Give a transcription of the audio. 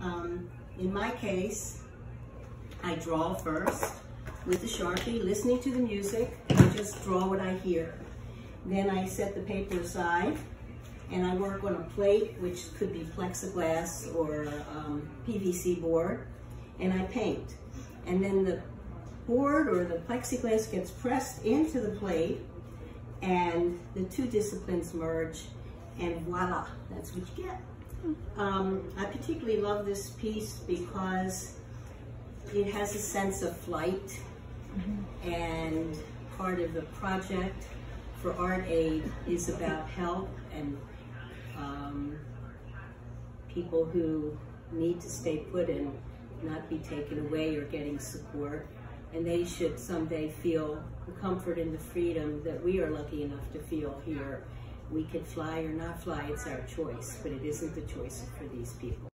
Um, in my case, I draw first with the Sharpie, listening to the music, I just draw what I hear. Then I set the paper aside and I work on a plate, which could be plexiglass or um, PVC board, and I paint. And then the board or the plexiglass gets pressed into the plate and the two disciplines merge and voila, that's what you get. Um, I particularly love this piece because it has a sense of flight mm -hmm. and part of the project for Art Aid is about help and um, people who need to stay put and not be taken away or getting support. And they should someday feel the comfort and the freedom that we are lucky enough to feel here. We can fly or not fly, it's our choice, but it isn't the choice for these people.